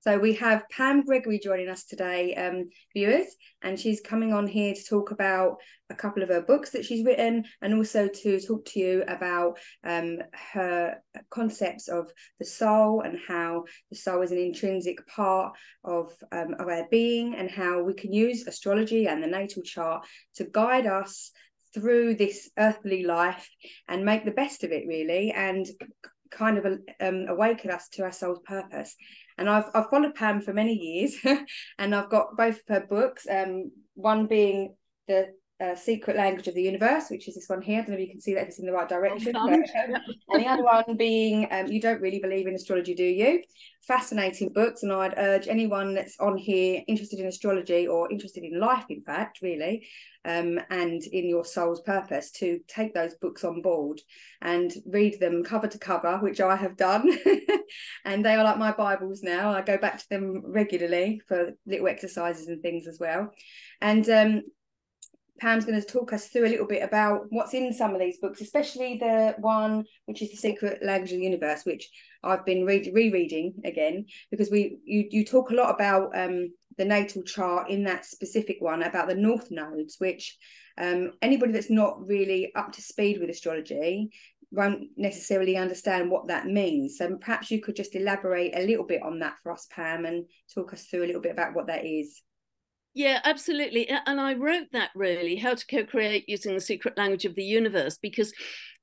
So we have Pam Gregory joining us today, um, viewers, and she's coming on here to talk about a couple of her books that she's written, and also to talk to you about um, her concepts of the soul and how the soul is an intrinsic part of um, of our being, and how we can use astrology and the natal chart to guide us through this earthly life and make the best of it, really, and kind of um, awaken us to our soul's purpose. And I've I've followed Pam for many years, and I've got both of her books. Um, one being the uh, Secret Language of the Universe, which is this one here. I don't know if you can see that it's in the right direction. But, um, and the other one being um, You Don't Really Believe in Astrology, Do You? Fascinating books, and I'd urge anyone that's on here interested in astrology or interested in life, in fact, really, um, and in your soul's purpose to take those books on board and read them cover to cover, which I have done. and they are like my Bibles now. I go back to them regularly for little exercises and things as well. And um, Pam's going to talk us through a little bit about what's in some of these books, especially the one which is the Secret Language of the Universe, which I've been re- rereading again because we you you talk a lot about um, the natal chart in that specific one about the north nodes, which um, anybody that's not really up to speed with astrology won't necessarily understand what that means. So perhaps you could just elaborate a little bit on that for us, Pam, and talk us through a little bit about what that is. Yeah, absolutely. And I wrote that really, how to co create using the secret language of the universe, because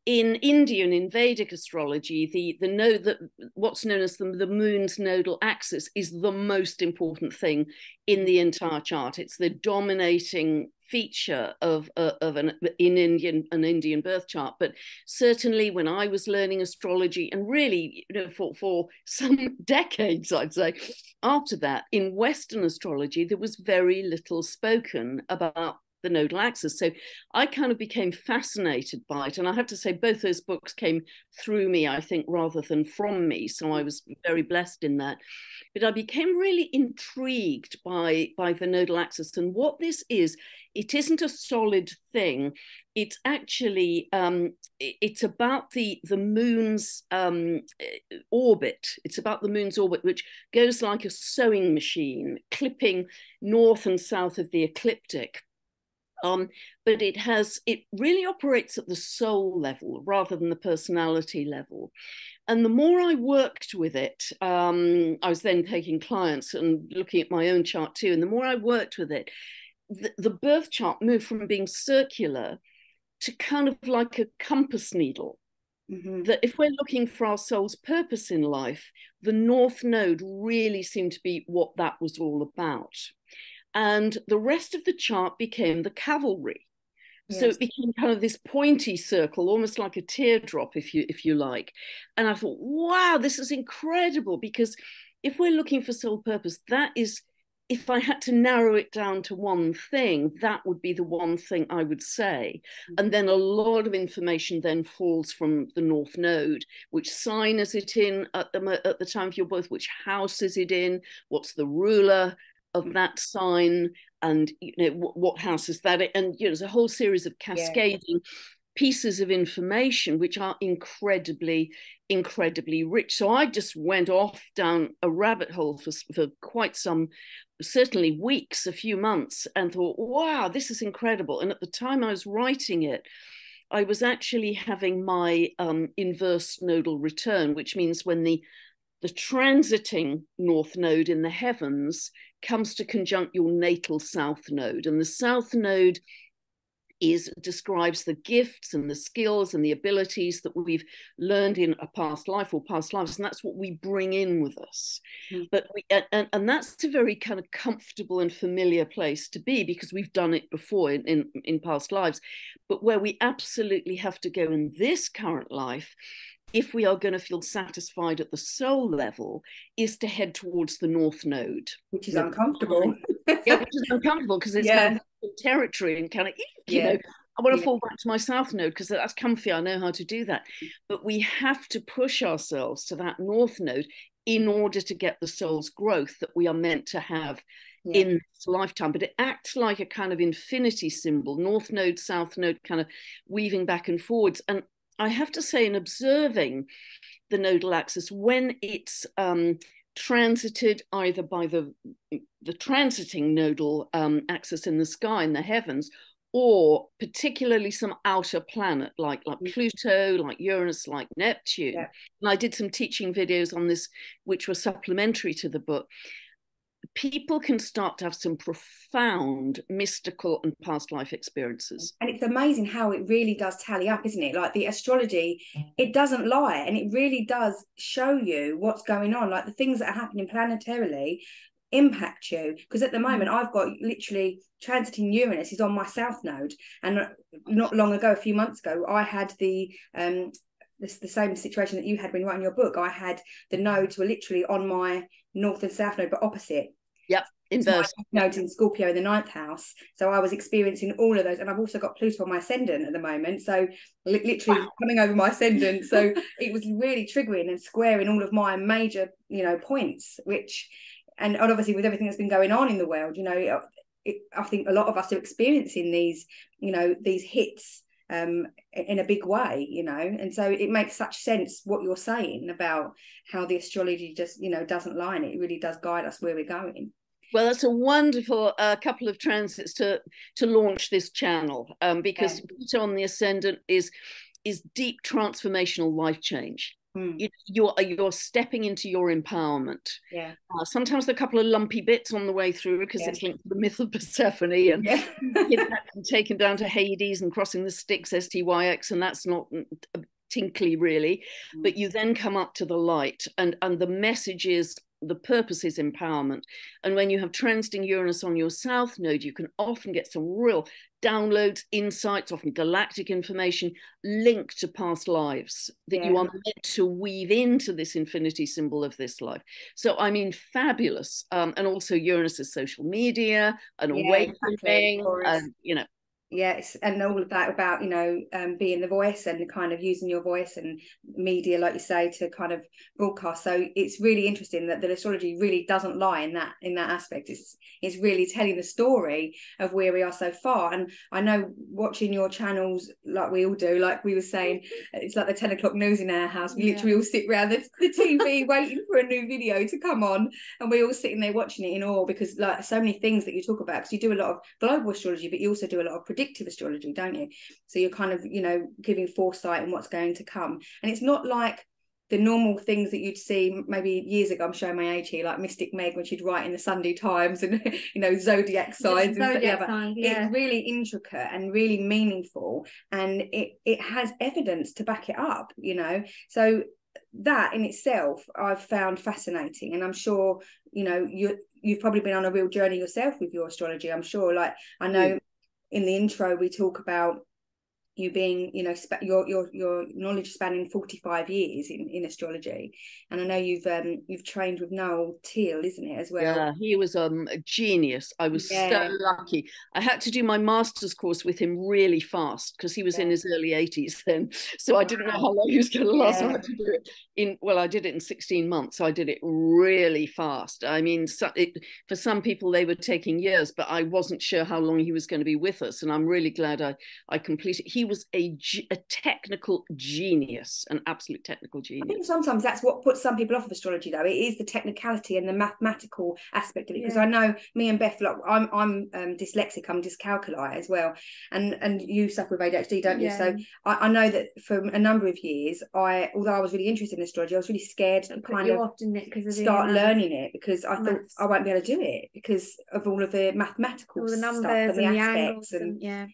in Indian, in Vedic astrology, the, the node that what's known as the, the moon's nodal axis is the most important thing in the entire chart. It's the dominating feature of uh, of an in Indian an Indian birth chart. But certainly when I was learning astrology, and really you know for for some decades, I'd say after that in Western astrology, there was very little spoken about the nodal axis. So I kind of became fascinated by it. And I have to say, both those books came through me, I think, rather than from me. So I was very blessed in that. But I became really intrigued by, by the nodal axis. And what this is, it isn't a solid thing. It's actually um, it's about the the moon's um, orbit. It's about the moon's orbit, which goes like a sewing machine, clipping north and south of the ecliptic um, but it has it really operates at the soul level rather than the personality level. And the more I worked with it, um, I was then taking clients and looking at my own chart too. And the more I worked with it, the, the birth chart moved from being circular to kind of like a compass needle. Mm-hmm. That if we're looking for our soul's purpose in life, the North Node really seemed to be what that was all about and the rest of the chart became the cavalry. Yes. So it became kind of this pointy circle, almost like a teardrop, if you if you like. And I thought, wow, this is incredible because if we're looking for soul purpose, that is, if I had to narrow it down to one thing, that would be the one thing I would say. Mm-hmm. And then a lot of information then falls from the North Node. Which sign is it in at the, at the time of your birth? Which house is it in? What's the ruler? Of that sign and you know what, what house is that and you know there's a whole series of cascading yeah. pieces of information which are incredibly incredibly rich. So i just went off down a rabbit hole for, for quite some certainly weeks a few months and thought wow this is incredible. And at the time i was writing it I was actually having my um, inverse nodal return, which means when the the transiting north node in the heavens comes to conjunct your natal south node. And the south node is describes the gifts and the skills and the abilities that we've learned in a past life or past lives and that's what we bring in with us mm. but we and, and that's a very kind of comfortable and familiar place to be because we've done it before in, in, in past lives but where we absolutely have to go in this current life if we are going to feel satisfied at the soul level, is to head towards the North Node, which is uncomfortable. yeah, which is uncomfortable because it's yeah. kind of territory and kind of, you yeah. know, I want to yeah. fall back to my South Node because that's comfy. I know how to do that. Mm. But we have to push ourselves to that North Node in order to get the soul's growth that we are meant to have yeah. in this lifetime. But it acts like a kind of infinity symbol, North Node, South Node, kind of weaving back and forwards. And I have to say, in observing the nodal axis, when it's um, transited either by the the transiting nodal um, axis in the sky in the heavens or particularly some outer planet like like mm. Pluto, like Uranus, like Neptune. Yeah. And I did some teaching videos on this, which were supplementary to the book. People can start to have some profound mystical and past life experiences. And it's amazing how it really does tally up, isn't it? Like the astrology, it doesn't lie and it really does show you what's going on. Like the things that are happening planetarily impact you because at the moment I've got literally transiting Uranus is on my south node and not long ago a few months ago I had the um the, the same situation that you had when writing your book I had the nodes were literally on my north and south node but opposite yep inverse nodes in Scorpio in the ninth house. So I was experiencing all of those and I've also got Pluto on my ascendant at the moment. So li- literally wow. coming over my ascendant. So it was really triggering and squaring all of my major you know points which and obviously with everything that's been going on in the world you know it, i think a lot of us are experiencing these you know these hits um in a big way you know? And so it makes such sense what you're saying about how the astrology just you know doesn't lie it really does guide us where we're going well, that's a wonderful uh, couple of transits to to launch this channel um, because yeah. Pluto on the ascendant is is deep transformational life change. Mm. You, you're you're stepping into your empowerment. Yeah. Uh, sometimes a couple of lumpy bits on the way through because yeah. it's linked to the myth of Persephone and yeah. taken down to Hades and crossing the Styx STYX, and that's not tinkly really. Mm. But you then come up to the light, and and the message is the purpose is empowerment. And when you have transiting Uranus on your south node, you can often get some real downloads, insights, often galactic information linked to past lives that yeah. you are meant to weave into this infinity symbol of this life. So, I mean, fabulous. Um, and also Uranus's social media and yeah, awakening, exactly, and, you know, yes and all of that about you know um, being the voice and kind of using your voice and media like you say to kind of broadcast. So it's really interesting that the astrology really doesn't lie in that in that aspect. It's it's really telling the story of where we are so far. And i know watching your channels like we all do like we were saying it's like the 10 o'clock news in our house. We yeah. literally all sit around the, the tv waiting for a new video to come on and we're all sitting there watching it in awe because like so many things that you talk about because you do a lot of global astrology but you also do a lot of predictive astrology, don't you? So you're kind of, you know, giving foresight and what's going to come. And it's not like the normal things that you'd see maybe years ago. I'm showing my age here, like Mystic Meg when she'd write in the Sunday Times and you know zodiac signs. Zodiac and signs yeah. It's really intricate and really meaningful, and it it has evidence to back it up. You know, so that in itself I've found fascinating, and I'm sure you know you you've probably been on a real journey yourself with your astrology. I'm sure, like I know. Mm in the intro we talk about you being you know sp- your your your knowledge spanning 45 years in in astrology. And i know you've um you've trained with noel tyl isn't it as well? Yeah he was um a genius. I was yeah. so lucky. I had to do my master's course with him really fast because he was yeah. in his early 80s then. So i didn't know how long he was going to last yeah. i had to do it in well i did it in 16 months. So i did it really fast. I mean so it, for some people they were taking years but i wasn't sure how long he was going to be with us. And i'm really glad i i completed he was a, a technical genius, an absolute technical genius. I think sometimes that's what puts some people off of astrology, though. It is the technicality and the mathematical aspect of it. Because yeah. I know me and Beth, like I'm, I'm um, dyslexic, I'm dyscalculic as well, and and you suffer with ADHD, don't you? So I, I, know that for a number of years, I although I was really interested in astrology, I was really scared to kind of start learning it because I thought I won't be able to do it because of all of the mathematical all the numbers and the, and the aspects and, and yeah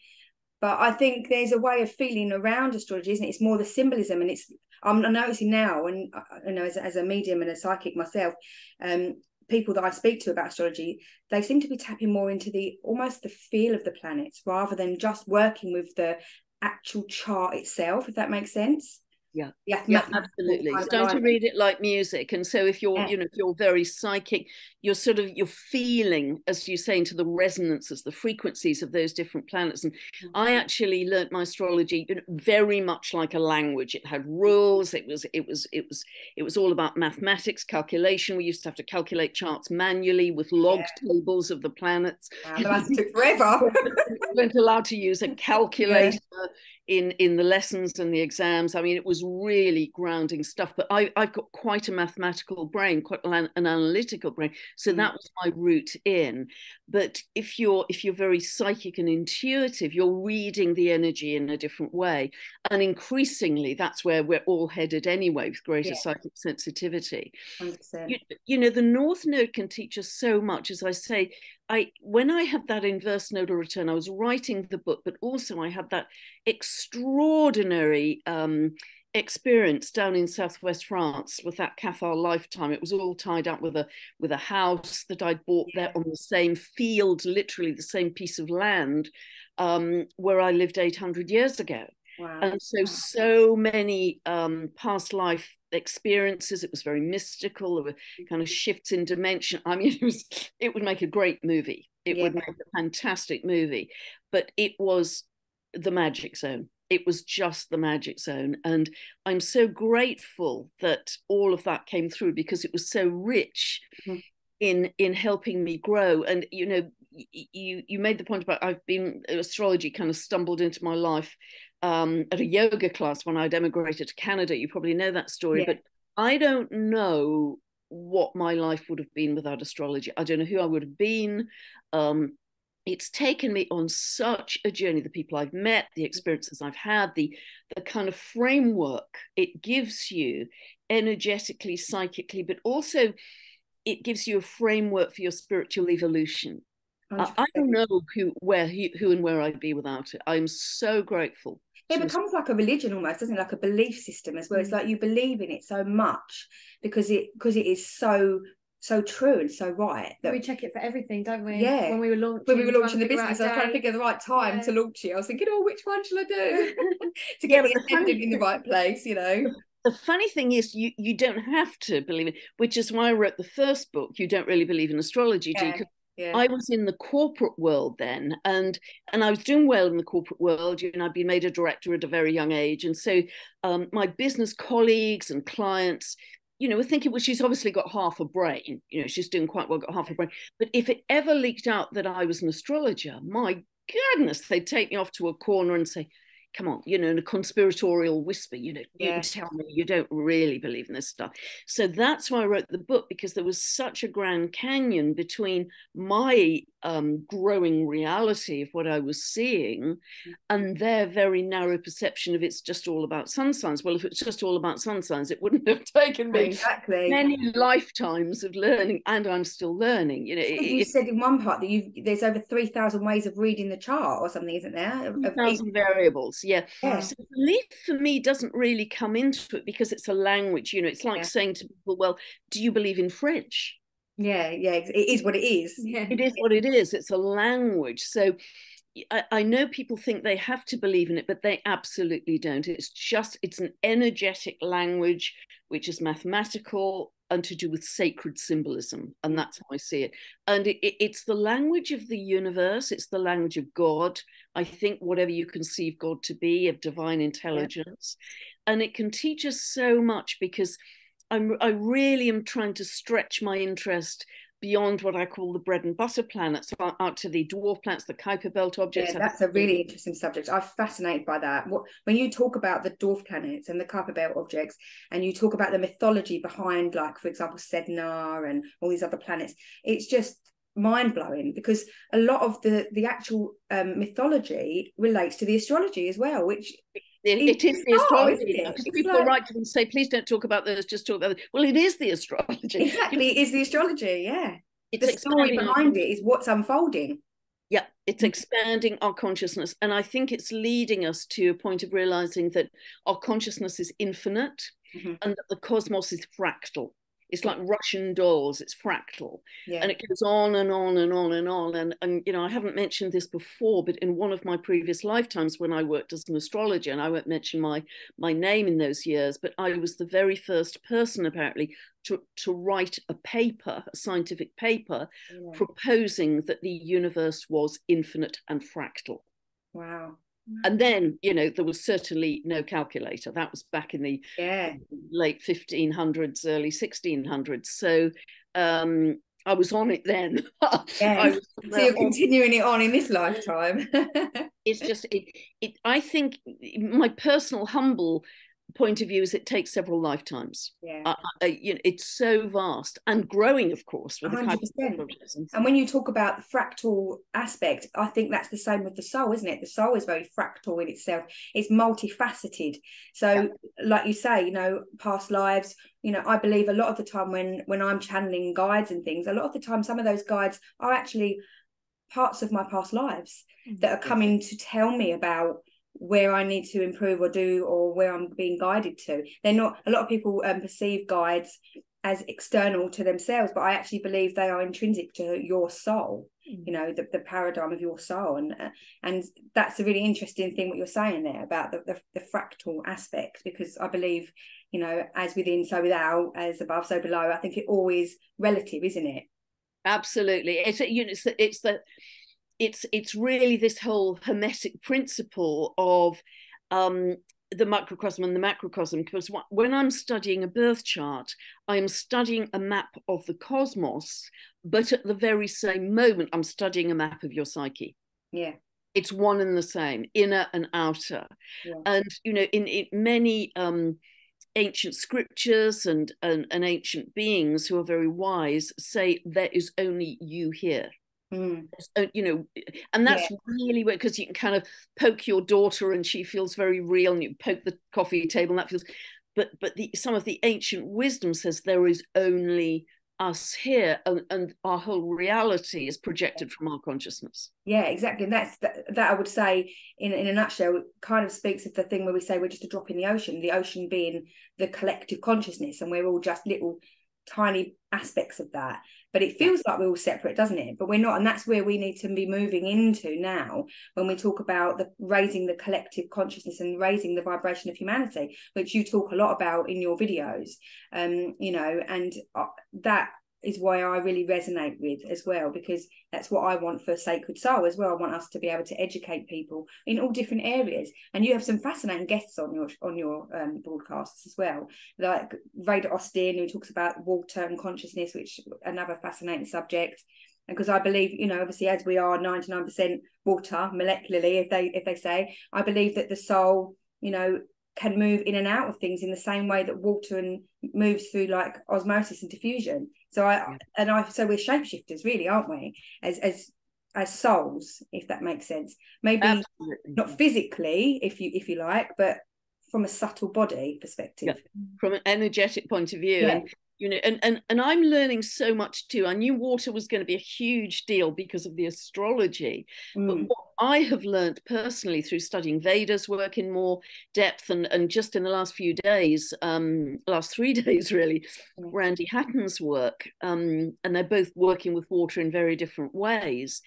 but I think there's a way of feeling around astrology, isn't it? It's more the symbolism, and it's I'm noticing now, and you know, as, as a medium and a psychic myself, um, people that I speak to about astrology, they seem to be tapping more into the almost the feel of the planets rather than just working with the actual chart itself, if that makes sense yeah. Yeah, yeah absolutely. Starting to read it like music. And so if you're yeah. you know if you're very psychic you're sort of you're feeling as you say into the resonances the frequencies of those different planets. And mm-hmm. i actually learnt my astrology very much like a language. It had rules. It was it was it was it was all about mathematics calculation. We used to have to calculate charts manually with log yeah. tables of the planets. Wow, that took forever. weren't allowed to use a calculator in in the lessons and the exams. I mean, it was really grounding stuff. But I, I've got quite a mathematical brain, quite an, an analytical brain, so mm. that was my route in. But if you're if you're very psychic and intuitive, you're reading the energy in a different way, and increasingly that's where we're all headed anyway with greater yeah. psychic sensitivity. You, you know, the North Node can teach us so much. As I say, I when I had that inverse nodal return, I was writing the book, but also I had that extraordinary um, experience down in southwest France with that Cathar lifetime. It was all tied up with a with a house that I'd bought there on the same field, literally the same piece of land um, where I lived 800 years ago. Wow. And so, so many um, past life experiences. It was very mystical. There were kind of shifts in dimension. I mean, it was it would make a great movie. It yeah. would make a fantastic movie. But it was the magic zone. It was just the magic zone. And I'm so grateful that all of that came through because it was so rich mm-hmm. in in helping me grow. And you know, you you made the point about I've been astrology kind of stumbled into my life um, at a yoga class when I'd emigrated to Canada. You probably know that story, yeah. but I don't know what my life would have been without astrology. I don't know who I would have been. Um, it's taken me on such a journey the people i've met the experiences i've had the the kind of framework it gives you energetically psychically but also it gives you a framework for your spiritual evolution I, I don't know who where who, who and where i'd be without it i'm so grateful it becomes like a religion almost doesn't it like a belief system as well it's mm. like you believe in it so much because it because it is so so true and so right that we check it for everything, don't we? Yeah. When we were launching, when we were launching the business, I was trying to figure the right time yeah. to launch it. I was thinking, oh, which one shall I do to get yeah, the attendant in the right place? You know. The funny thing is, you you don't have to believe it, which is why I wrote the first book. You don't really believe in astrology, yeah. do you? Yeah. I was in the corporate world then, and and I was doing well in the corporate world. You know, I'd been made a director at a very young age, and so um, my business colleagues and clients you know, we're thinking, well, she's obviously got half a brain. You know, she's doing quite well, got half a brain. But if it ever leaked out that I was an astrologer, my goodness, they'd take me off to a corner and say, come on, you know, in a conspiratorial whisper, you know, yeah. you tell me you don't really believe in this stuff. So that's why I wrote the book because there was such a grand canyon between my um, growing reality of what I was seeing mm. and their very narrow perception of it's just all about sun signs. Well, if it's just all about sun signs, it wouldn't have taken me exactly many lifetimes of learning, and I'm still learning. You know, you it, said in one part that you there's over three thousand ways of reading the chart or something, isn't there? Thousand variables, yeah. yeah. So belief for me doesn't really come into it because it's a language. You know, it's like yeah. saying to people, "Well, do you believe in French?" Yeah yeah it is what it is. Yeah. it is what it is it's a language. So I, I, know people think they have to believe in it but they absolutely don't. It's just it's an energetic language which is mathematical and to do with sacred symbolism and that's how i see it. And it, it, it's the language of the universe it's the language of god. I think whatever you conceive god to be of divine intelligence. Yeah. and it can teach us so much because I'm, I really am trying to stretch my interest beyond what I call the bread and butter planets, out to the dwarf planets, the Kuiper Belt objects. Yeah, that's a really interesting subject. I'm fascinated by that. What, when you talk about the dwarf planets and the Kuiper Belt objects, and you talk about the mythology behind, like for example, Sedna and all these other planets, it's just mind blowing because a lot of the the actual um, mythology relates to the astrology as well, which it, it is the astrology because people like, write to them say, please don't talk about this, just talk about it. Well, it is the astrology. Exactly, it is the astrology, yeah. It's the story behind it is what's unfolding. Yeah, it's expanding our consciousness. And I think it's leading us to a point of realizing that our consciousness is infinite mm-hmm. and that the cosmos is fractal. It's like Russian dolls. It's fractal, yeah. and it goes on and on and on and on. And and you know, I haven't mentioned this before, but in one of my previous lifetimes, when I worked as an astrologer, and I won't mention my my name in those years, but I was the very first person apparently to to write a paper, a scientific paper, yeah. proposing that the universe was infinite and fractal. Wow and then you know there was certainly no calculator that was back in the yeah. late 1500s early 1600s so um I was on it then. yeah. so you're continuing it on in this lifetime. it's just it, it. I think my personal humble point of view is it takes several lifetimes. Yeah, uh, uh, you know, it's so vast and growing, of course. With 100%. And when you talk about the fractal aspect, I think that's the same with the soul, isn't it? The soul is very fractal in itself. It's multifaceted. So, yeah. like you say, you know, past lives. You know, I believe a lot of the time when when I'm channeling guides and things, a lot of the time some of those guides are actually parts of my past lives mm-hmm. that are coming to tell me about where I need to improve or do or where I'm being guided to. They're not a lot of people um, perceive guides as external to themselves, but I actually believe they are intrinsic to your soul. Mm. You know, the, the paradigm of your soul, and uh, and that's a really interesting thing what you're saying there about the, the, the fractal aspect, because I believe, you know, as within, so without, as above, so below. I think it always relative, isn't it? Absolutely, it's you know, it's the, it's the it's it's really this whole hermetic principle of um, the microcosm and the macrocosm because when i'm studying a birth chart i'm studying a map of the cosmos but at the very same moment i'm studying a map of your psyche. Yeah. It's one and the same inner and outer. Yeah. and you know in, in many um, ancient scriptures and, and and ancient beings who are very wise say there is only you here Mm. So, you know, and that's yeah. really where because you can kind of poke your daughter and she feels very real, and you poke the coffee table and that feels. But but the some of the ancient wisdom says there is only us here, and, and our whole reality is projected from our consciousness. Yeah, exactly, and that's that, that I would say in in a nutshell kind of speaks of the thing where we say we're just a drop in the ocean, the ocean being the collective consciousness, and we're all just little tiny aspects of that but it feels like we're all separate doesn't it? But we're not and that's where we need to be moving into now when we talk about the raising the collective consciousness and raising the vibration of humanity which you talk a lot about in your videos. Um you know and uh, that is why I really resonate with as well because that's what I want for Sacred Soul as well. I want us to be able to educate people in all different areas. And you have some fascinating guests on your on your um, broadcasts as well, like Veda Austin who talks about water and consciousness, which another fascinating subject. And because I believe, you know, obviously as we are ninety nine percent water molecularly, if they if they say, I believe that the soul, you know, can move in and out of things in the same way that water and moves through like osmosis and diffusion. So I and I so we're shapeshifters really, aren't we? As as as souls, if that makes sense. Maybe Absolutely. not physically, if you if you like, but from a subtle body perspective. Yeah. From an energetic point of view. Yeah. And you know and, and and i'm learning so much too. I knew water was going to be a huge deal because of the astrology mm. but what i have learned personally through studying veda's work in more depth and and just in the last few days um last three days really randy hatton's work um and they're both working with water in very different ways.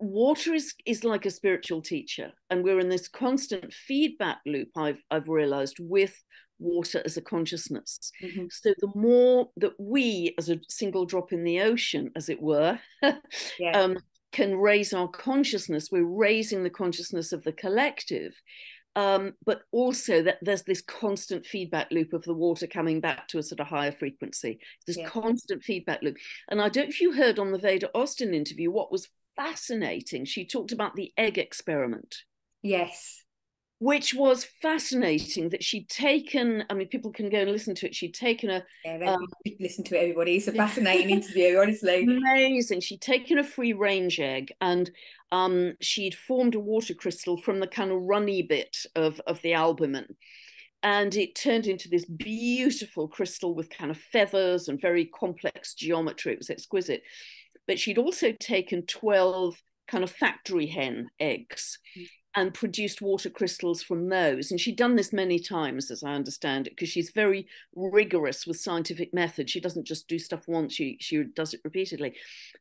Water is is like a spiritual teacher and we're in this constant feedback loop i've i've realized with water as a consciousness. Mm-hmm. So the more that we, as a single drop in the ocean, as it were, yeah. um, can raise our consciousness, we're raising the consciousness of the collective. Um, but also that there's this constant feedback loop of the water coming back to us at a higher frequency. This yeah. constant feedback loop. And I don't know if you heard on the Veda Austin interview what was fascinating. She talked about the egg experiment. Yes which was fascinating that she'd taken i mean people can go and listen to it. She'd taken a yeah, um, listen to it everybody. It's a fascinating interview honestly. Amazing. She'd taken a free range egg and um, she'd formed a water crystal from the kind of runny bit of, of the albumen and it turned into this beautiful crystal with kind of feathers and very complex geometry. It was exquisite. But she'd also taken 12 kind of factory hen eggs. Mm and produced water crystals from those. And she'd done this many times, as I understand it, because she's very rigorous with scientific method. She doesn't just do stuff once, she, she does it repeatedly.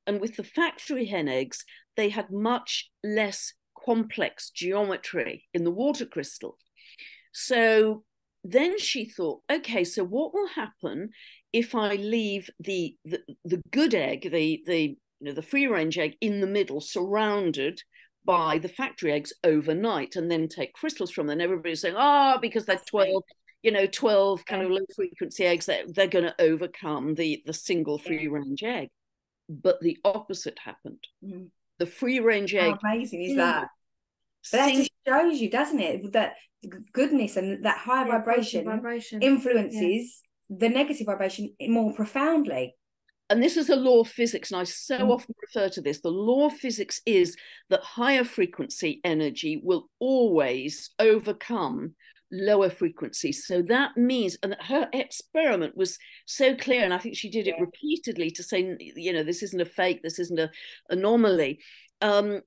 And with the factory hen eggs, they had much less complex geometry in the water crystal. So then she thought, okay, so what will happen if I leave the the, the good egg, the the you know the free range egg in the middle, surrounded by the factory eggs overnight and then take crystals from them. And everybody's saying, oh, because they're 12, you know, 12 kind of low frequency eggs, they're, they're going to overcome the, the single free range egg. but the opposite happened. Mm. The free range egg. How amazing is that? But that just shows you, doesn't it, that goodness and that higher yeah, vibration, vibration, influences yeah. the negative vibration more profoundly. And this is a law of physics, and I so mm. often refer to this. The law of physics is that higher frequency energy will always overcome lower frequency. So that means, and her experiment was so clear, and I think she did it yeah. repeatedly to say, you know, this isn't a fake, this isn't a anomaly. Um,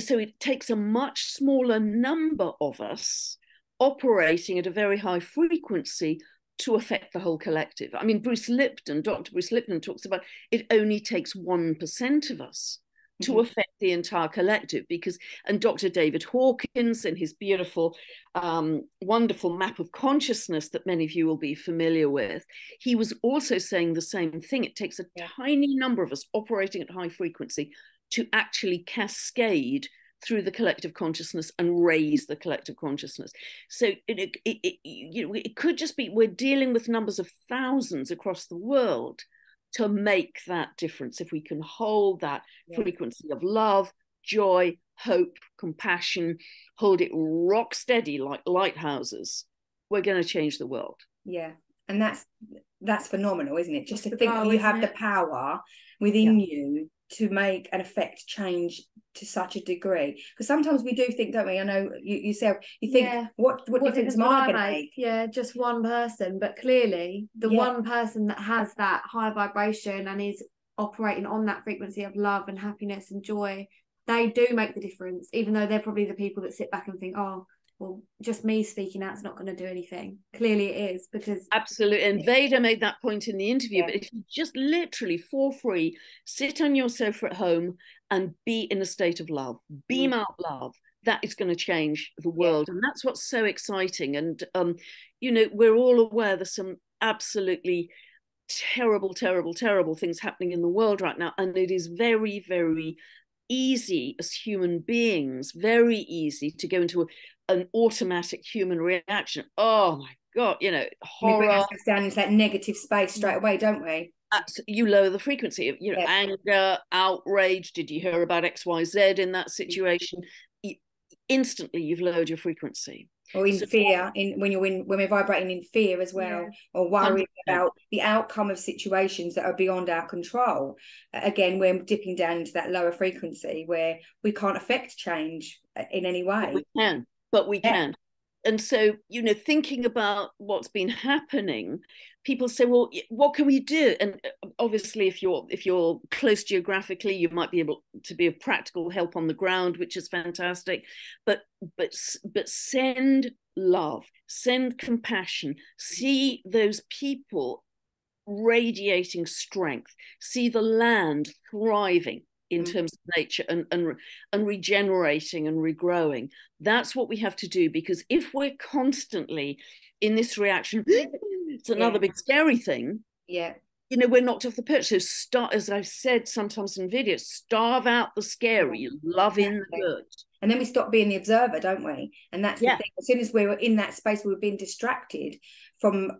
so it takes a much smaller number of us operating at a very high frequency to affect the whole collective. I mean, Bruce Lipton, Dr. Bruce Lipton talks about it only takes 1% of us to mm-hmm. affect the entire collective because and dr david hawkins in his beautiful um, wonderful map of consciousness that many of you will be familiar with he was also saying the same thing it takes a yeah. tiny number of us operating at high frequency to actually cascade through the collective consciousness and raise the collective consciousness. So it, it, it, you know, it could just be we're dealing with numbers of thousands across the world to make that difference. If we can hold that yeah. frequency of love, joy, hope, compassion, hold it rock steady like lighthouses, we're going to change the world. Yeah. And that's that's phenomenal, isn't it? Just to think power, you have it? the power within yeah. you to make and affect change to such a degree. Because sometimes we do think don't we? I know you yourself you think yeah. what what, what difference am i going to make? Yeah just one person. But clearly the yeah. one person that has that high vibration and is operating on that frequency of love and happiness and joy they do make the difference even though they're probably the people that sit back and think oh well, just me speaking out's not going to do anything. Clearly, it is because absolutely. And Veda made that point in the interview. Yeah. But if you just literally for free sit on your sofa at home and be in a state of love, beam mm. out love, that is going to change the world, yeah. and that's what's so exciting. And um, you know, we're all aware there's some absolutely terrible, terrible, terrible things happening in the world right now, and it is very, very easy as human beings, very easy to go into a, an automatic human reaction. Oh my god, you know, horror. We bring down into that negative space straight away, don't we? you lower the frequency of you know anger, outrage. Did you hear about X, Y, Z in that situation? instantly, you've lowered your frequency. Or in so, fear, in when you're in when we're vibrating in fear as well, yeah. or worrying about the outcome of situations that are beyond our control. Again, we're dipping down into that lower frequency where we can't affect change uh, in any way. But we can but we yeah. can. And so you know thinking about what's been happening people say well what can we do? And uh, obviously if you're if you're close geographically you might be able to be of practical help on the ground which is fantastic. But but but send love send compassion see those people radiating strength see the land thriving in mm. terms of nature and, and and regenerating and regrowing. That's what we have to do because if we're constantly in this reaction it's another yeah. big scary thing. Yeah. You know we're knocked off the perch so start as i've said sometimes in videos starve out the scary love in the good and then we stop being the observer don't we? And that's yeah. the thing. As soon as we're in that space we're being distracted from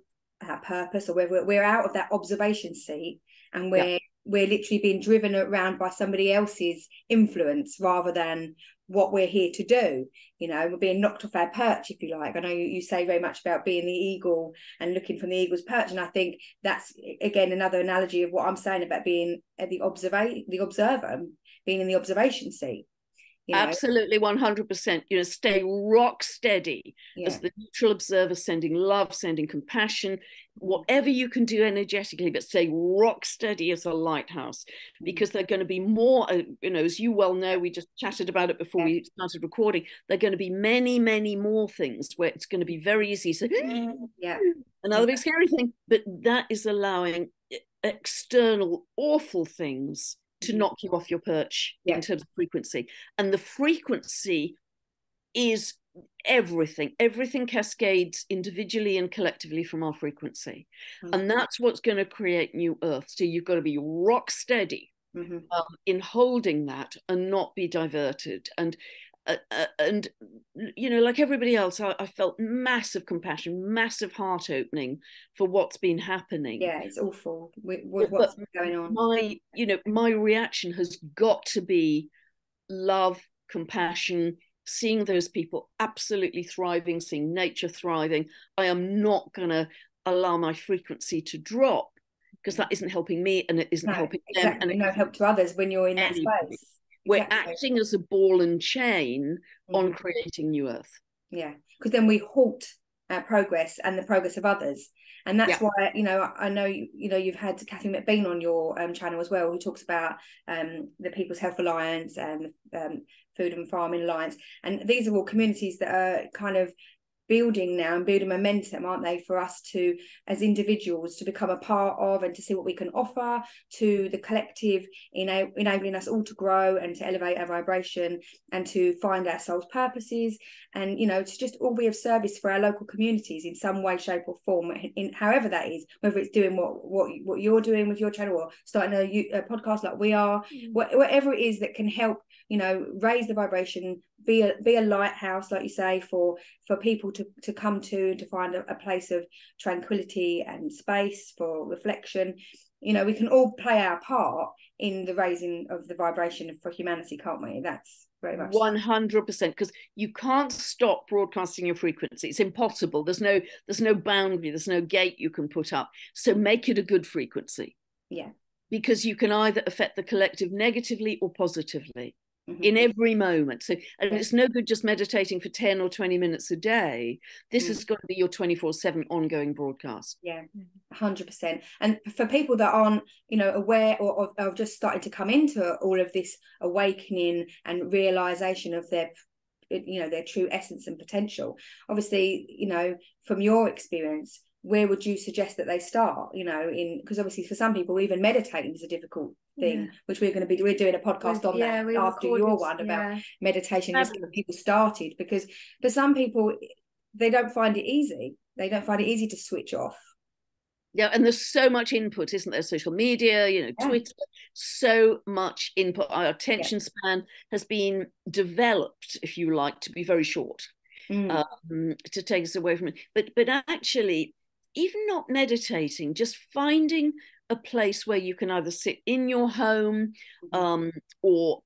our purpose or we're, we're out of that observation seat and we're yeah we're literally being driven around by somebody else's influence rather than what we're here to do. You know we're being knocked off our perch if you like. I know you, you say very much about being the eagle and looking from the eagle's perch and i think that's again another analogy of what i'm saying about being the observer the observer being in the observation seat Absolutely, 100%. You know, stay rock steady yeah. as the neutral observer, sending love, sending compassion, whatever you can do energetically, but stay rock steady as a lighthouse mm-hmm. because they're going to be more, uh, you know, as you well know, we just chatted about it before yeah. we started recording. There are going to be many, many more things where it's going to be very easy. So, yeah, another big scary thing, but that is allowing external awful things to knock you off your perch yeah. in terms of frequency. And the frequency is everything. Everything cascades individually and collectively from our frequency. Mm-hmm. And that's what's going to create new earth. So you've got to be rock steady mm-hmm. um, in holding that and not be diverted. And uh, uh, and you know like everybody else I, I, felt massive compassion massive heart opening for what's been happening. Yeah it's awful with, with what's but going on. my you know my reaction has got to be love compassion seeing those people absolutely thriving seeing nature thriving. I am not going to allow my frequency to drop because that isn't helping me and it isn't no, helping exactly. them and no help to others when you're in that space we're exactly. acting as a ball and chain on creating new earth yeah because then we halt our progress and the progress of others and that's yeah. why you know I know you, know you've had Cathy McBean on your um, channel as well who talks about um, the People's Health Alliance and um, Food and Farming Alliance and these are all communities that are kind of building now and building momentum, aren't they, for us to, as individuals, to become a part of and to see what we can offer to the collective, ena- enabling us all to grow and to elevate our vibration and to find our soul's purposes and, you know, to just all be of service for our local communities in some way, shape, or form, in however that is, whether it's doing what what what you're doing with your channel or starting a, a podcast like we are, mm. whatever it is that can help, you know, raise the vibration, be a be a lighthouse like you say for for people to to come to to find a, a, place of tranquility and space for reflection. You know we can all play our part in the raising of the vibration for humanity can't we? That's very much 100% because you can't stop broadcasting your frequency. It's impossible. There's no there's no boundary there's no gate you can put up. So make it a good frequency. Yeah. Because you can either affect the collective negatively or positively mm-hmm. in every moment. So, and it's no good just meditating for 10 or 20 minutes a day. This mm. has got to be your 24 7 ongoing broadcast. Yeah, 100%. And for people that aren't, you know, aware or of just starting to come into all of this awakening and realization of their you know their true essence and potential obviously you know from your experience where would you suggest that they start you know in because obviously for some people even meditating is a difficult thing yeah. which we're going to be we're doing a podcast on yeah, that after recorded, your one about yeah. meditation just getting people started because for some people they don't find it easy they don't find it easy to switch off yeah and there's so much input isn't there social media you know yeah. twitter so much input our attention yeah. span has been developed if you like to be very short mm. um, to take us away from it but but actually even not meditating just finding a place where you can either sit in your home mm-hmm. um, or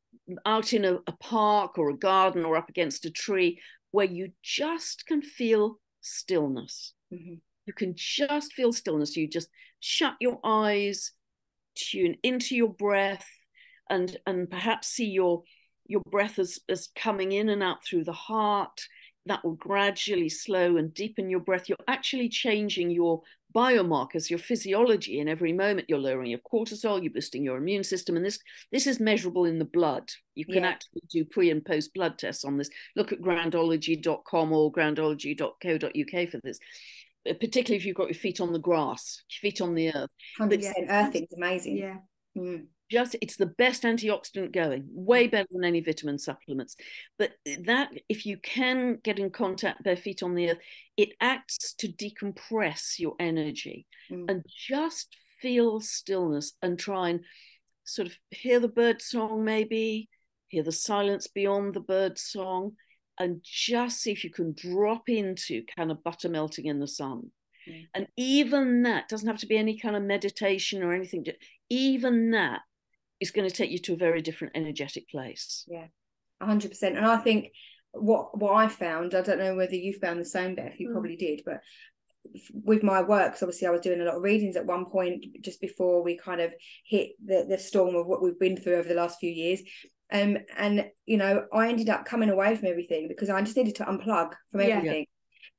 out in a, a, park or a garden or up against a tree where you just can feel stillness. Mm-hmm. You can just feel stillness. You just shut your eyes, tune into your breath, and and perhaps see your your breath as, as coming in and out through the heart that will gradually slow and deepen your breath. You're actually changing your biomarkers, your physiology in every moment. You're lowering your cortisol, you're boosting your immune system, and this this is measurable in the blood. You can yeah. actually do pre and post blood tests on this. Look at groundology.com or groundology.co.uk for this. Uh, particularly if you've got your feet on the grass, feet on the earth. 100% earthing is amazing. Yeah. Mm just it's the best antioxidant going way better than any vitamin supplements but that if you can get in contact bare feet on the earth it acts to decompress your energy mm. and just feel stillness and try and sort of hear the bird song maybe hear the silence beyond the bird song and just see if you can drop into kind of butter melting in the sun mm. and even that doesn't have to be any kind of meditation or anything even that is going to take you to a very different energetic place. Yeah, hundred percent. And I think what what I found, I don't know whether you found the same, Beth. You mm. probably did, but with my work, because obviously I was doing a lot of readings at one point just before we kind of hit the the storm of what we've been through over the last few years. Um, and you know, I ended up coming away from everything because I just needed to unplug from everything. Yeah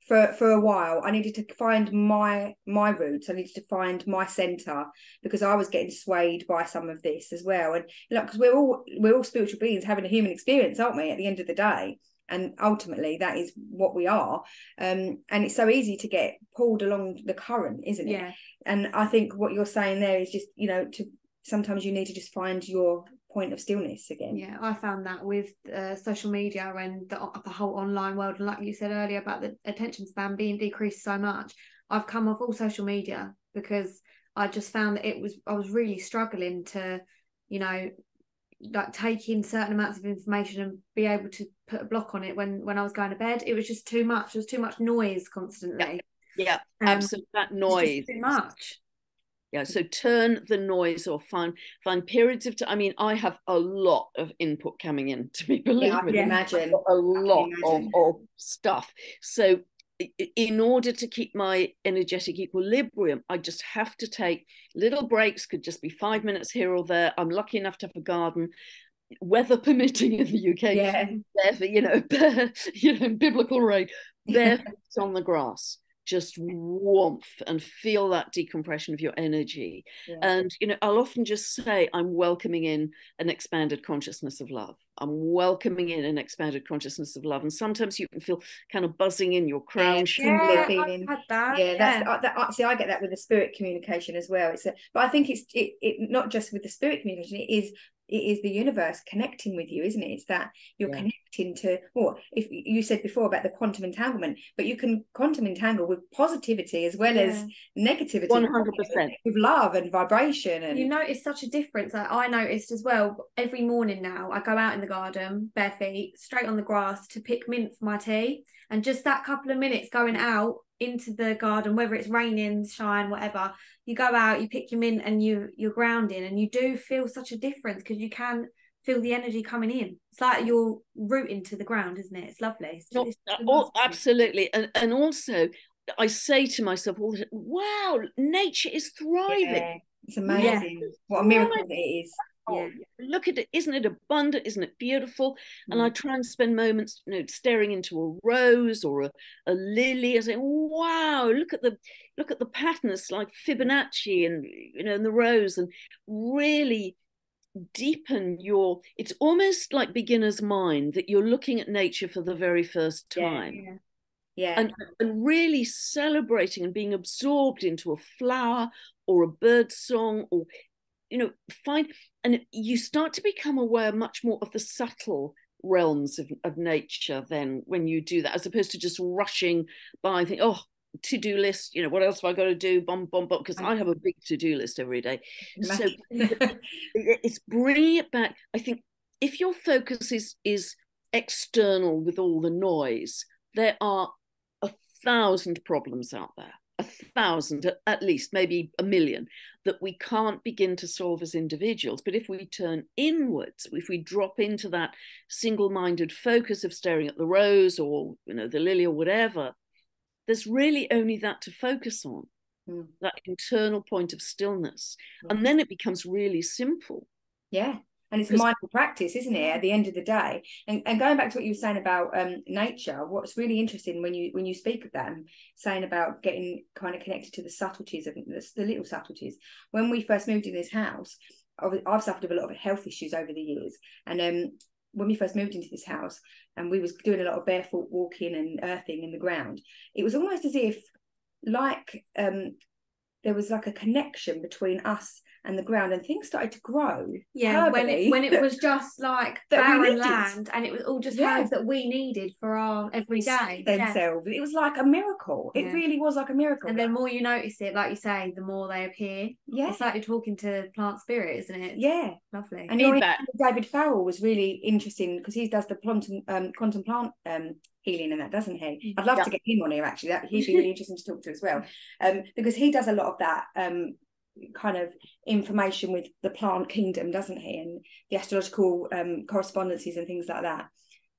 for for a while i needed to find my my roots. I needed to find my center because i was getting swayed by some of this as well. And you know because we're all we're all spiritual beings having a human experience aren't we at the end of the day? And ultimately that is what we are. Um, and it's so easy to get pulled along the current isn't it? Yeah. And i think what you're saying there is just you know to sometimes you need to just find your point of stillness again. Yeah, I found that with uh, social media and the, the whole online world, and like you said earlier about the attention span being decreased so much, I've come off all social media because I just found that it was I was really struggling to, you know, like take in certain amounts of information and be able to put a block on it when when I was going to bed. It was just too much. There was too much noise constantly. Yeah, yeah um, absolutely. That noise. Too much. Yeah, so turn the noise off. Find find periods of time. I mean, I have a lot of input coming in. To be believe yeah, I can imagine a lot imagine. Of, of stuff. So in order to keep my energetic equilibrium, I just have to take little breaks, could just be five minutes here or there. I'm lucky enough to have a garden, weather permitting in the UK. Yeah. Therefore, you know, you know, biblical rain, barefoot on the grass just warmth and feel that decompression of your energy. Yeah. And, you know, I'll often just say, I'm welcoming in an expanded consciousness of love. I'm welcoming in an expanded consciousness of love. And sometimes you can feel kind of buzzing in your crown. Yeah, feeling. I've had that. Yeah, that's yeah. that, see, I get that with the spirit communication as well. It's a, but I think it's it, it not just with the spirit communication, it is it is the universe connecting with you isn't it? It's that you're yeah. connecting to well if you said before about the quantum entanglement but you can quantum entangle with positivity as well yeah. as negativity 100% with love and vibration and you notice such a difference. Like i noticed as well every morning now i go out in the garden bare feet straight on the grass to pick mint for my tea. And just that couple of minutes going out into the garden, whether it's raining, shine, whatever, you go out, you pick your mint and you you're grounding and you do feel such a difference because you can feel the energy coming in. It's like you're rooting to the ground, isn't it? It's lovely. It's, it's uh, oh, absolutely. And and also I say to myself all the wow, nature is thriving. Yeah, it's amazing. Yeah. What a miracle it is yeah. look at it isn't it abundant isn't it beautiful mm. and i try and spend moments you know staring into a rose or a, a lily and saying wow look at the look at the patterns like fibonacci and you know and the rose and really deepen your it's almost like beginner's mind that you're looking at nature for the very first time yeah, yeah. Yeah. And, and really celebrating and being absorbed into a flower or a bird song or you know find and you start to become aware much more of the subtle realms of, of nature then when you do that as opposed to just rushing by think oh to-do list you know what else have i got to do? Bum bum bum because i have a big to-do list every day. So it's bringing it back. I think if your focus is is external with all the noise there are a thousand problems out there a thousand at least maybe a million that we can't begin to solve as individuals but if we turn inwards if we drop into that single-minded focus of staring at the rose or you know the lily or whatever there's really only that to focus on mm. that internal point of stillness mm. and then it becomes really simple yeah and it's a mindful practice isn't it at the end of the day? And, and going back to what you were saying about um, nature what's really interesting when you when you speak of them saying about getting kind of connected to the subtleties of the, the little subtleties. When we first moved in this house I've suffered a lot of health issues over the years. And um when we first moved into this house and we was doing a lot of barefoot walking and earthing in the ground it was almost as if like um there was like a connection between us and the ground and things started to grow yeah when it when it was just like barren land and it was all just yeah. that we needed for our everyday themselves yeah. it was like a miracle it yeah. really was like a miracle and the more you notice it like you say the more they appear yeah it's like you're talking to plant spirit isn't it yeah lovely and David Farrell was really interesting because he does the quantum um, quantum plant um, healing and that, doesn't he? I'd love yeah. to get him on here actually. That he'd be really interesting to talk to as well, um, because he does a lot of that um, kind of information with the plant kingdom, doesn't he? And the astrological um, correspondences and things like that.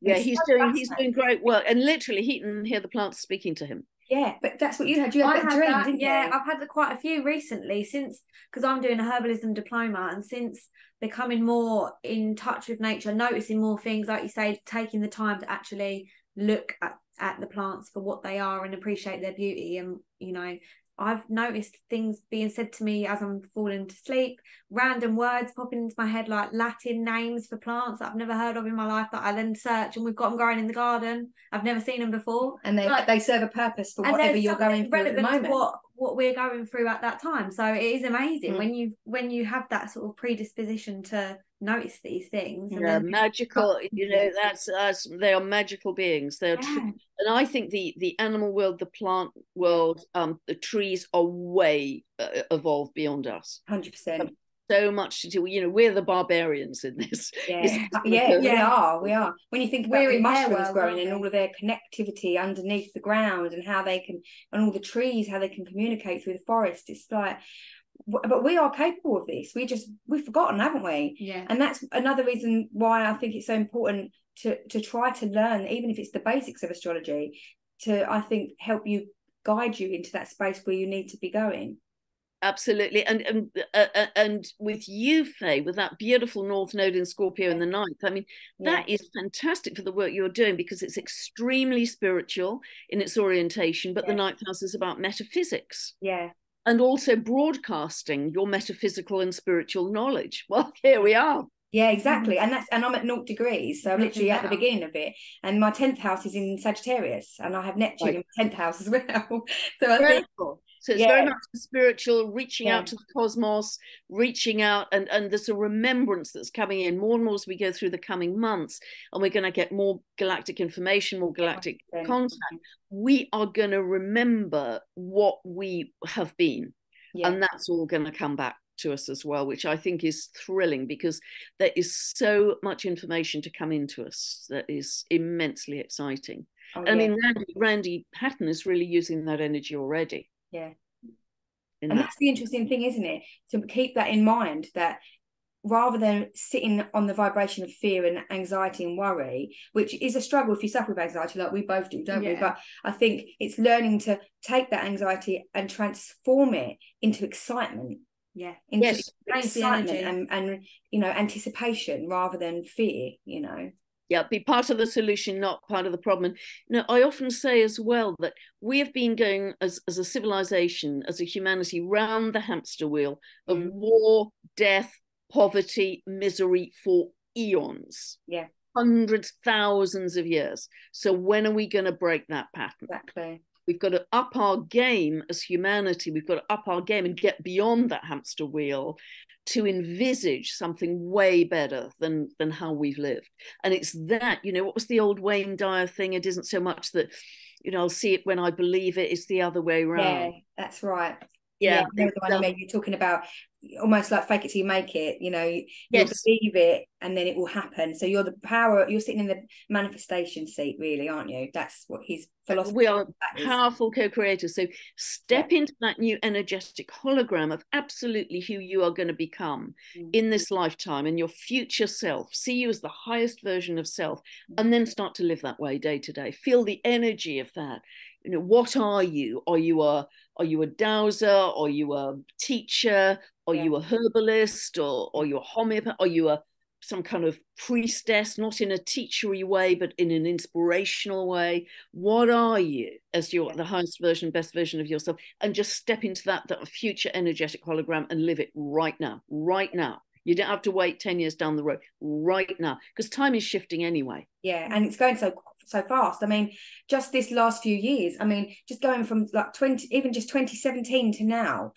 Yeah, he's so doing he's doing great work, and literally he can hear the plants speaking to him. Yeah, but that's what you had. You had I that dream, that, didn't yeah, you? I've had quite a few recently since because I'm doing a herbalism diploma, and since becoming more in touch with nature, noticing more things, like you say, taking the time to actually look at at the plants for what they are and appreciate their beauty and you know I've noticed things being said to me as I'm falling to sleep, random words popping into my head like Latin names for plants that I've never heard of in my life that I then search and we've got them growing in the garden. I've never seen them before. And they like, they serve a purpose for whatever you're going through at the moment. what what we're going through at that time. So it is amazing mm. when you when you have that sort of predisposition to notice these things. And yeah, magical. You know, that's us. They are magical beings. They're, yeah. and I think the the animal world, the plant world, um, the trees are way uh, evolved beyond us. Hundred percent. so much to do. You know, we're the barbarians in this. Yeah, yeah, we are. We are. When you think We're the in mushrooms world, growing and all of their connectivity underneath the ground and how they can, and all the trees, how they can communicate through the forest, it's like, but we are capable of this. We just we've forgotten, haven't we? Yeah. And that's another reason why I think it's so important to to try to learn, even if it's the basics of astrology, to I think help you guide you into that space where you need to be going. absolutely and and uh, uh, and with you faye with that beautiful north node in scorpio in the ninth i mean that is fantastic for the work you're doing because it's extremely spiritual in its orientation but the ninth house is about metaphysics Yeah, and also broadcasting your metaphysical and spiritual knowledge well here we are Yeah, exactly. Mm. And that's and I'm at naught degrees, so I'm Nothing literally at the beginning of it. And my tenth house is in Sagittarius, and I have Neptune Right. in my tenth house as well. so I think cool. So it's Yeah. very much spiritual, reaching Yeah. out to the cosmos, reaching out, and and there's a remembrance that's coming in more and more as we go through the coming months, and we're going to get more galactic information, more galactic contact. We are going to remember what we have been, yeah, and that's all going to come back to us as well, which I think is thrilling because there is so much information to come into us that is immensely exciting. oh, I mean, Randy, Randy Patton is really using that energy already. Yeah. And that. that's the interesting thing, isn't it? To keep that in mind that rather than sitting on the vibration of fear and anxiety and worry, which is a struggle if you suffer with anxiety, like we both do, don't we? But I think it's learning to take that anxiety and transform it into excitement. Yeah. into Yes. Excitement and, and you know anticipation rather than fear you know yeah be part of the solution not part of the problem. And you know i often say as well that we have been going as, as a civilization as a humanity round the hamster wheel of Mm. war death poverty misery for eons. Yeah. hundreds thousands of years. So when are we going to break that pattern? Exactly. We've got to up our game as humanity. We've got to up our game and get beyond that hamster wheel to envisage something way better than than how we've lived. And it's that you know what was the old wayne dyer thing? It isn't so much that you know i'll see it when i believe it it's the other way around. yeah that's right. Yeah, know the one you're talking about almost like fake it till you make it you know you Yes. believe it and then it will happen. So you're the power you're sitting in the manifestation seat really aren't you? That's what his philosophy we are powerful co-creators. So step into that new energetic hologram of absolutely who you are going to become Mm. in this lifetime and your future self. See you as the highest version of self Mm. and then start to live that way day to day. Feel the energy of that. You know what are you? Are you a are you a dowser? Are you a teacher? Are Yeah. you a herbalist or are mm. you a homeopath? Are you a some kind of priestess not in a teachery way but in an inspirational way? What are you as your Yeah. the highest version best version of yourself? And just step into that that future energetic hologram and live it right now right now. You don't have to wait 10 years down the road right now. Because time is shifting anyway. Yeah and it's going so so fast i mean just this last few years i mean just going from like 20 even just 2017 to now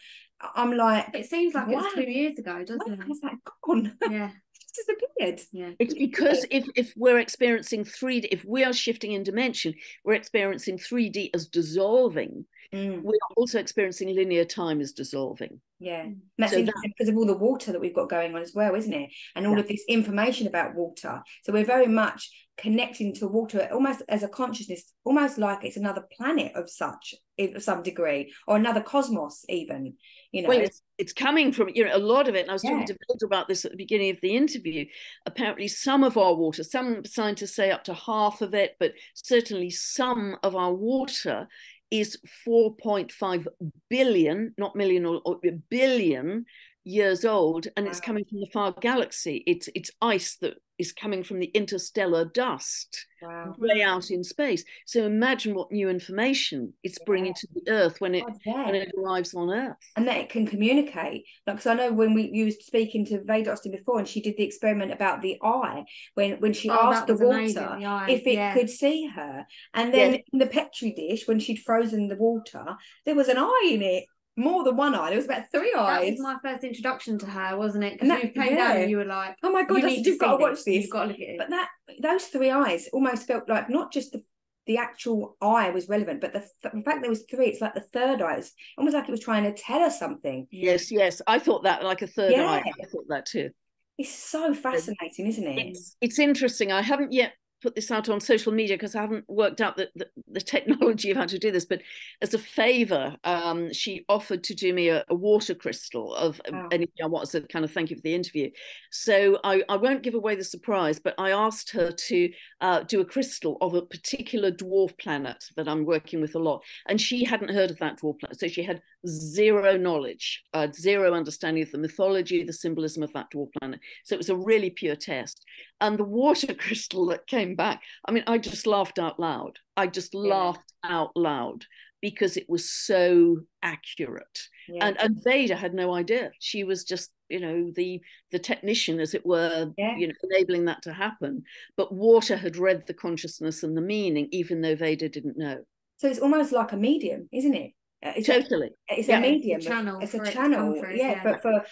i'm like It seems like Wow. it's two years ago, doesn't where it? has that gone Yeah. it's just disappeared Yeah. It's because if if we're experiencing 3D, if we are shifting in dimension, we're experiencing 3D as dissolving. Mm, We are also experiencing linear time as dissolving. Yeah Mm. And that's So that- because of all the water that we've got going on as well isn't it and all Yeah. of this information about water so we're very much connecting to water almost as a consciousness almost like it's another planet of such of some degree or another cosmos even you know Well, it's, it's coming from you know a lot of it. And I was Yeah. talking to Bill about this at the beginning of the interview. Apparently, some of our water, some scientists say up to half of it, but certainly some of our water is 4.5 billion, not million or, or billion years old, and it's coming from the far galaxy. It's it's ice that is coming from the interstellar dust wow way out in space. So imagine what new information it's bringing to the Earth when it when it arrives on Earth. and that it can communicate. Like, because I know when we used speaking to Veda Austin before, and she did the experiment about the eye when when she Oh, asked the water amazing, the eye, if it yeah. could see her, and then Yeah. in the petri dish when she'd frozen the water, there was an eye in it, more than one eye. There was about three eyes. That eyes. was my first introduction to her, wasn't it? And Because you came down and you were like, oh my god, you that's- need to you've got to watch this. You've got to look at it. But that those three eyes almost felt like not just the the actual eye was relevant, but the, the fact there was three, it's like the third eye. It's almost like it was trying to tell us something. Yes, yes. I thought that like a third yeah. eye. I thought that too. It's so fascinating, isn't it? It's, it's interesting. I haven't yet put this out on social media because I haven't worked out the, the, the, technology of how to do this. But as a favor, um, she offered to do me a, a water crystal of wow. anything I want as a kind of thank you for the interview. So I, I won't give away the surprise, but I asked her to uh, do a crystal of a particular dwarf planet that I'm working with a lot. And she hadn't heard of that dwarf planet. So she had zero knowledge, uh, zero understanding of the mythology, the symbolism of that dwarf planet. So it was a really pure test. And the water crystal that came back, I mean, I just laughed out loud. I just yeah. laughed out loud because it was so accurate. Yeah. And, and Veda had no idea. She was just, you know, the the technician, as it were, yeah. you know, enabling that to happen. But water had read the consciousness and the meaning, even though Veda didn't know. So it's almost like a medium, isn't it? Uh, it's totally. A, it's yeah, a medium. It's a channel. It's a channel. Through, yeah, yeah, for, for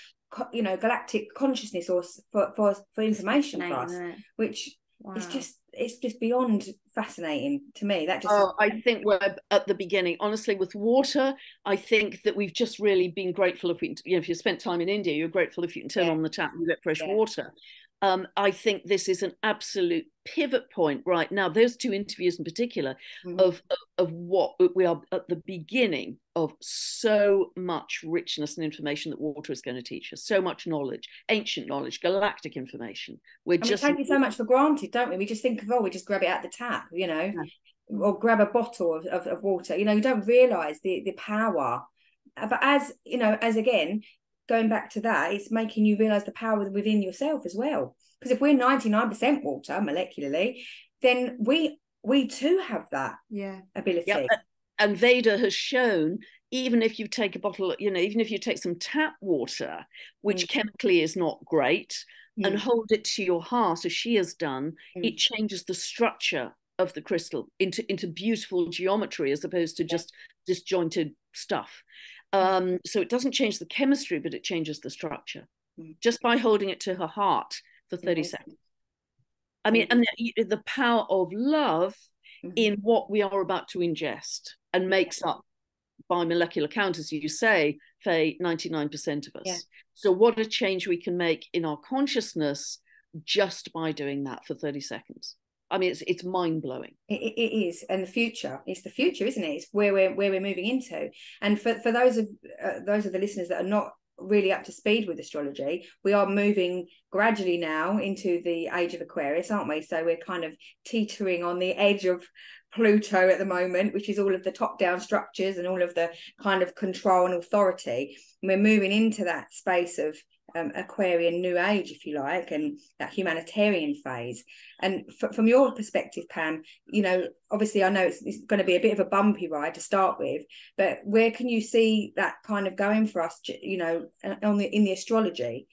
you know galactic consciousness or for for, for information for us, which wow. is just it's just beyond fascinating to me. That just oh, I think we're at the beginning. Honestly, with water, I think that we've just really been grateful if we, you know, if you spent time in India, you're grateful if you can turn yeah. on the tap and get fresh yeah. water. Um, I think this is an absolute pivot point right now. Those two interviews in particular mm-hmm. of, of, of what we are at the beginning of so much richness and information that water is going to teach us. So much knowledge, ancient knowledge, galactic information. We're I just take it so much for granted, don't we? We just think of oh, we just grab it out the tap, you know, yeah. or grab a bottle of, of, of water. You know, you don't realise the the power but as you know as again going back to that, it's making you realize the power within yourself as well. Because if we're 99% water molecularly, then we we too have that yeah ability. Yeah, and Veda has shown even if you take a bottle, you know, even if you take some tap water, which mm. chemically is not great, mm. and hold it to your heart, as she has done, mm. it changes the structure of the crystal into into beautiful geometry as opposed to just disjointed stuff. Um, so it doesn't change the chemistry, but it changes the structure mm. just by holding it to her heart for 30 mm-hmm. seconds. I mean, and the, the power of love mm-hmm. in what we are about to ingest and makes up by molecular count, as you say, Faye, 99% of us. Yeah. So, what a change we can make in our consciousness just by doing that for 30 seconds. I mean, it's it's mind blowing. It, it is, and the future. It's the future, isn't it? It's where we're where we're moving into. And for for those of uh, those of the listeners that are not really up to speed with astrology, we are moving gradually now into the age of Aquarius, aren't we? So we're kind of teetering on the edge of Pluto at the moment, which is all of the top down structures and all of the kind of control and authority. And we're moving into that space of um, Aquarian New Age, if you like, and that humanitarian phase. And f- from your perspective, Pam, you know, obviously, I know it's, it's going to be a bit of a bumpy ride to start with, but where can you see that kind of going for us? You know, on the in the astrology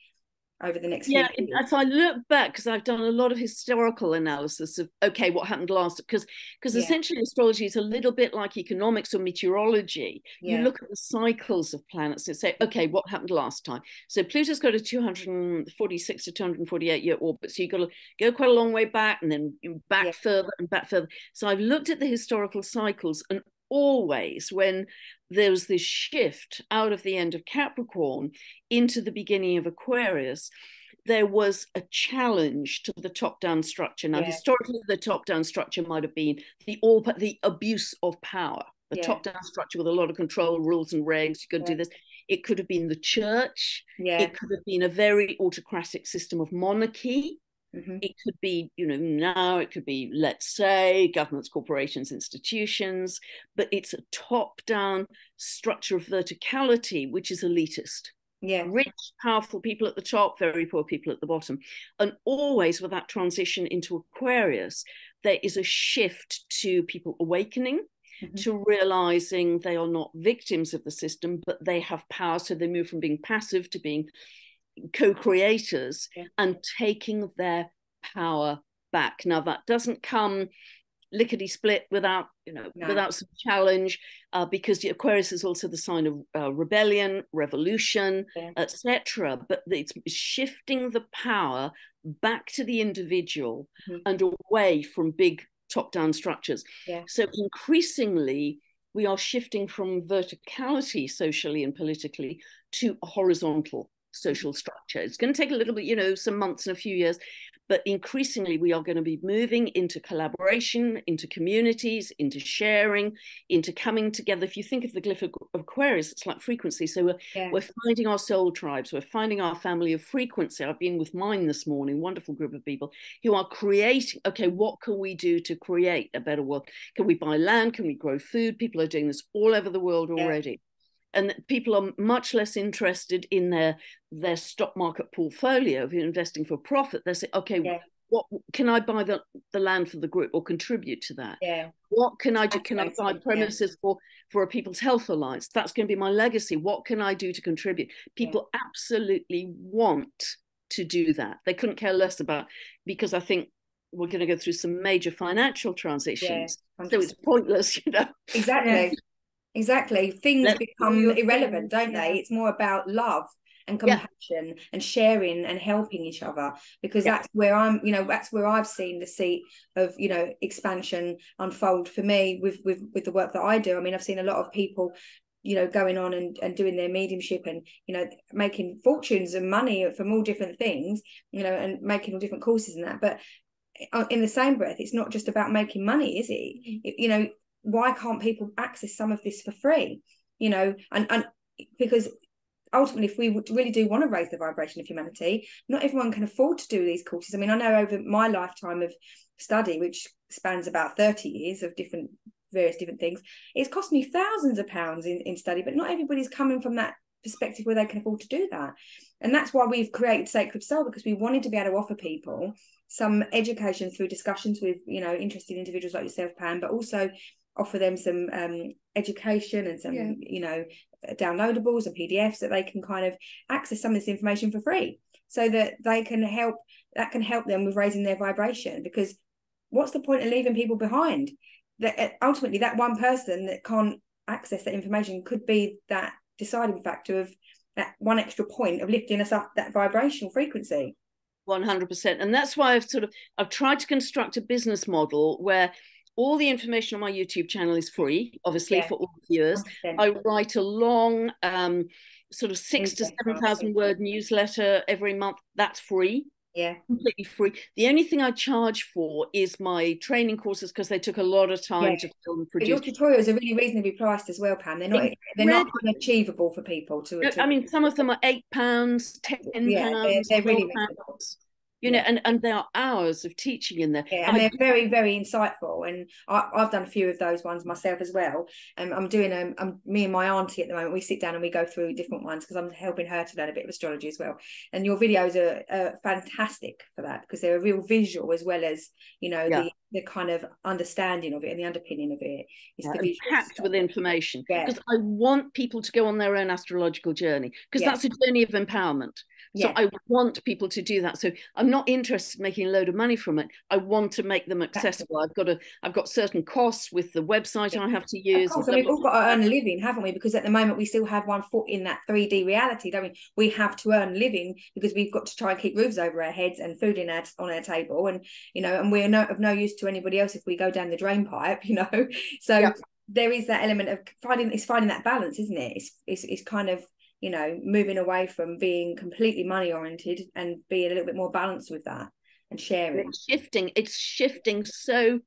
over the next yeah if i look back because i've done a lot of historical analysis of okay what happened last because because yeah. essentially astrology is a little bit like economics or meteorology yeah. you look at the cycles of planets and say okay what happened last time so pluto's got a 246 to 248 year orbit so you've got to go quite a long way back and then back yeah. further and back further so i've looked at the historical cycles and always when there was this shift out of the end of Capricorn into the beginning of Aquarius, there was a challenge to the top-down structure. Now, yeah. historically, the top-down structure might have been the all the abuse of power, the yeah. top-down structure with a lot of control, rules, and regs. You to yeah. do this. It could have been the church. Yeah. It could have been a very autocratic system of monarchy. Mm-hmm. It could be, you know, now it could be, let's say, governments, corporations, institutions, but it's a top down structure of verticality, which is elitist. Yeah. Rich, powerful people at the top, very poor people at the bottom. And always with that transition into Aquarius, there is a shift to people awakening. Mm-hmm. To realizing they are not victims of the system, but they have power. So they move from being passive to being co-creators yeah. and taking their power back now that doesn't come lickety split without you know no. without some challenge uh, because the aquarius is also the sign of uh, rebellion revolution yeah. etc but it's shifting the power back to the individual mm-hmm. and away from big top down structures. Yeah. So increasingly, we are shifting from verticality socially and politically to horizontal social structure. It's going to take a little bit, you know, some months and a few years, but increasingly we are going to be moving into collaboration, into communities, into sharing, into coming together. If you think of the glyph of Aquarius, it's like frequency. So we're, yeah. we're finding our soul tribes, we're finding our family of frequency. I've been with mine this morning, wonderful group of people who are creating, okay, what can we do to create a better world? Can we buy land? Can we grow food? People are doing this all over the world already. Yeah and people are much less interested in their their stock market portfolio. If you're investing for profit they say okay yeah. what can i buy the, the land for the group or contribute to that? Yeah. What can i do? Can i buy premises yeah. for for a people's health alliance? That's going to be my legacy. What can i do to contribute? People yeah. absolutely want to do that. They couldn't care less about because i think we're going to go through some major financial transitions. So it's pointless you know? Exactly Exactly. Things Let's become irrelevant, things, don't they? It's more about love and compassion yeah. and sharing and helping each other because yeah. that's where I'm, you know, that's where I've seen the seat of, you know, expansion unfold for me with with with the work that I do. I mean, I've seen a lot of people you know going on and, and doing their mediumship and you know making fortunes and money from all different things you know and making all different courses and that but uh, in the same breath it's not just about making money is it mm. you know why can't people access some of this for free? You know and and because ultimately if we really do want to raise the vibration of humanity not everyone can afford to do these courses. I mean i know over my lifetime of study which spans about 30 years of different various different things it's cost me thousands of pounds in, in study but not everybody's coming from that perspective where they can afford to do that. And that's why we've created sacred soul because we wanted to be able to offer people some education through discussions with you know interested individuals like yourself pam but also offer them some um, education and some yeah. you know downloadables and pdfs that they can kind of access some of this information for free so that they can help that can help them with raising their vibration because what's the point of leaving people behind? That uh, ultimately that one person that can't access that information could be that deciding factor of that one extra point of lifting us up that vibrational frequency. 100% and that's why i've sort of i've tried to construct a business model where all the information on my YouTube channel is free, obviously yeah. for all viewers. 100%. I write a long, um, sort of six to seven thousand word newsletter every month. That's free. Yeah, completely free. The only thing I charge for is my training courses because they took a lot of time yeah. to film and produce. But your tutorials are really reasonably priced as well, Pam. They're not they're not unachievable for people to, to, I mean, some of them are eight pounds, ten yeah, pounds. They're, they're really you know, and, and there are hours of teaching in there. Yeah, and they're very, very insightful. And I, have done a few of those ones myself as well. And I'm doing um, I'm me and my auntie at the moment. We sit down and we go through different ones because I'm helping her to learn a bit of astrology as well. And your videos are, are fantastic for that because they're a real visual as well as you know yeah. the the kind of understanding of it and the underpinning of it. It's yeah, packed with information because yeah. I want people to go on their own astrological journey because that's a journey of empowerment. So. I want people to do that. So I'm not interested in making a load of money from it. I want to make them accessible. I've got a I've got certain costs with the website yeah. I have to use. Course, we've all got to earn a living, haven't we? Because at the moment we still have one foot in that 3D reality, don't we? We have to earn a living because we've got to try and keep roofs over our heads and food in our on our table, and you know, and we're no, of no use to anybody else if we go down the drain pipe, you know. So yeah. there is that element of finding it's finding that balance, isn't it? It's it's it's kind of you know moving away from being completely money oriented and being a little bit more balanced with that and sharing. It's shifting it's shifting so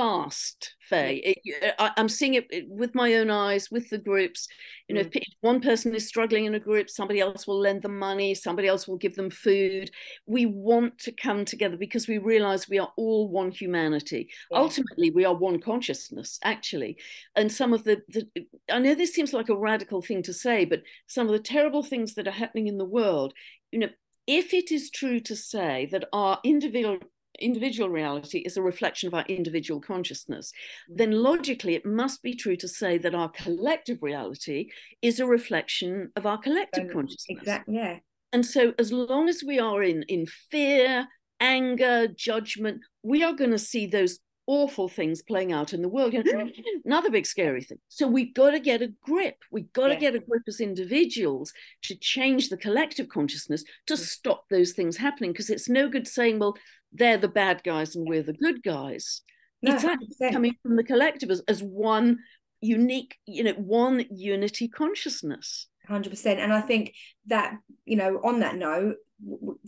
fast Faye it, I, am seeing it with my own eyes with the groups. You know mm. if one person is struggling in a group somebody else will lend them money somebody else will give them food. We want to come together because we realize we are all one humanity. Yeah. ultimately we are one consciousness actually. And some of the, the i know this seems like a radical thing to say but some of the terrible things that are happening in the world you know if it is true to say that our individual individual reality is a reflection of our individual consciousness, then logically it must be true to say that our collective reality is a reflection of our collective um, consciousness. Exactly. Yeah. And so as long as we are in in fear, anger, judgment, we are going to see those awful things playing out in the world. You know, another big scary thing. So we've got to get a grip. We've got yeah. to get a grip as individuals to change the collective consciousness to stop those things happening. Because it's no good saying, well, they're the bad guys and we're the good guys. No, it's actually coming from the collective as, as one unique, you know, one unity consciousness. 100% and i think that you know on that note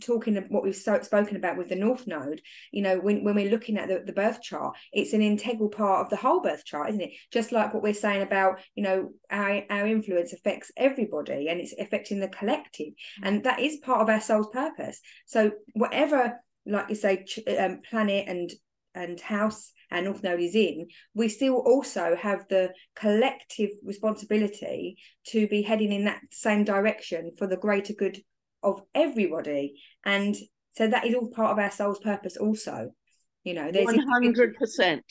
talking of what we've so, spoken about with the north node you know when, when we're looking at the, the birth chart it's an integral part of the whole birth chart isn't it? Just like what we're saying about you know our, our influence affects everybody and it's affecting the collective. Mm. And that is part of our soul's purpose. So whatever like you say um, planet and and house and North Node is in, we still also have the collective responsibility to be heading in that same direction for the greater good of everybody. And so that is all part of our soul's purpose also. You know, there's 100%.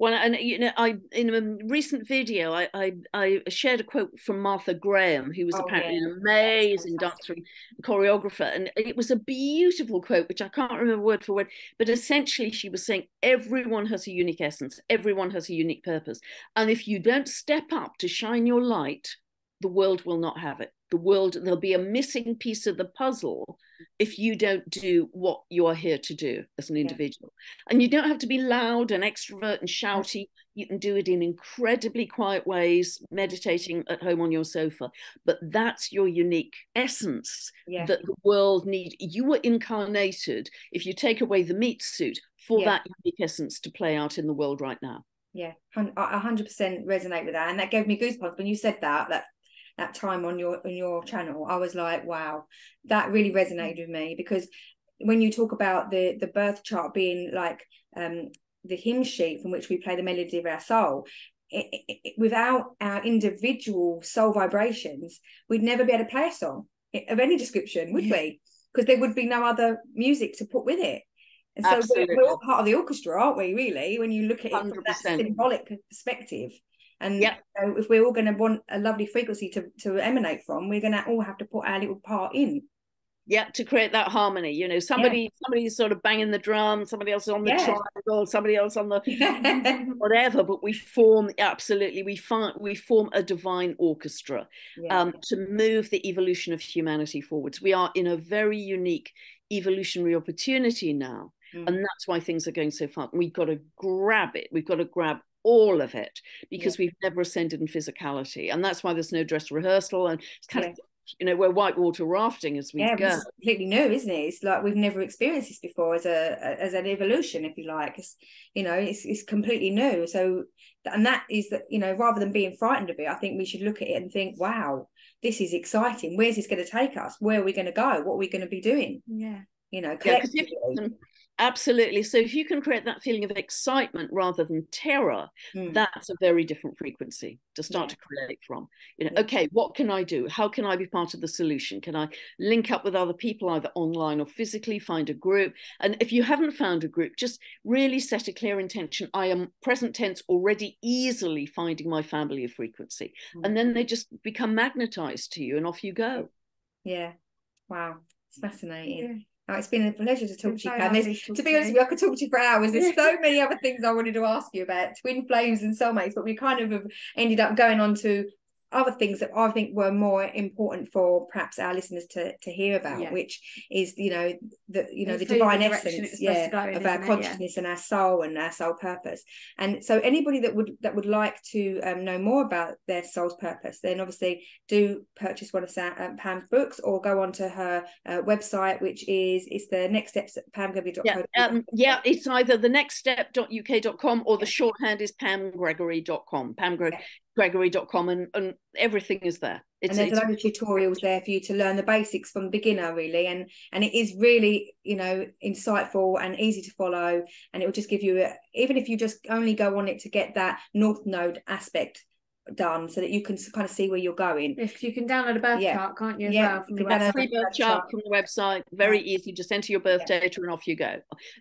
Well, and you know, I in a recent video, I I, I shared a quote from Martha Graham, who was oh, apparently yeah. an amazing dancer and choreographer, and it was a beautiful quote, which I can't remember word for word, but essentially she was saying everyone has a unique essence, everyone has a unique purpose, and if you don't step up to shine your light, the world will not have it the world there'll be a missing piece of the puzzle if you don't do what you are here to do as an individual yeah. and you don't have to be loud and extrovert and shouty you can do it in incredibly quiet ways meditating at home on your sofa but that's your unique essence yeah. that the world need you were incarnated if you take away the meat suit for yeah. that unique essence to play out in the world right now yeah, I hundred percent resonate with that, and that gave me goosebumps when you said that. That that time on your on your channel i was like wow that really resonated with me. Because when you talk about the the birth chart being like um the hymn sheet from which we play the melody of our soul it, it, without our individual soul vibrations we'd never be able to play a song of any description would we? Because there would be no other music to put with it. And so we're, we're, all part of the orchestra aren't we really when you look at it 100%. from that symbolic perspective and yep. so if we're all going to want a lovely frequency to, to emanate from, we're going to all have to put our little part in. Yeah, to create that harmony. You know, somebody yeah. somebody's sort of banging the drum, somebody else on the yeah. triangle, somebody else on the whatever. But we form absolutely we find we form a divine orchestra yeah. um, to move the evolution of humanity forwards. We are in a very unique evolutionary opportunity now. Mm. And that's why things are going so far. We've got to grab it. We've got to grab all of it because yeah. we've never ascended in physicality. And that's why there's no dress rehearsal and it's kind yeah. of you know we're whitewater rafting as we yeah, go. it's completely new isn't it? It's like we've never experienced this before as a as an evolution if you like. It's you know it's, it's completely new. So and that is that you know rather than being frightened of it i think we should look at it and think wow this is exciting. Where's this going to take us? Where are we going to go? What are we going to be doing? Yeah. You know collectively. Yeah, Absolutely. So if you can create that feeling of excitement rather than terror, mm. that's a very different frequency to start yeah. to create from. You know, yeah. okay, what can I do? How can I be part of the solution? Can I link up with other people either online or physically, find a group? And if you haven't found a group, just really set a clear intention. I am present tense already easily finding my family of frequency. Mm. And then they just become magnetized to you and off you go. Yeah. Wow. It's fascinating. Oh, it's been a pleasure to talk to you, Pam. To be honest with you, I could talk to you for hours. There's so many other things I wanted to ask you about twin flames and soulmates, but we kind of have ended up going on to other things that I think were more important for perhaps our listeners to to hear about, yeah. which is you know the you know the divine essence, yeah, in, of our consciousness yeah. and our soul and our soul purpose. And so anybody that would that would like to um, know more about their soul's purpose, then obviously do purchase one of um, Pam's books or go onto her uh, website, which is it's the next steps at pamgregory.co. Yeah, um, yeah, it's either the next step.uk.com or the shorthand is pamgregory.com. Pam Gre- gregory.com and, and everything is there it's, and there's a lot of tutorials there for you to learn the basics from beginner really and and it is really you know insightful and easy to follow and it will just give you a, even if you just only go on it to get that north node aspect done so that you can kind of see where you're going. Yes, you can download a birth yeah. chart, can't you? Yeah, well, from the website. Free birth chart from the website. Very yeah. easy. Just enter your birth yeah. data and off you go.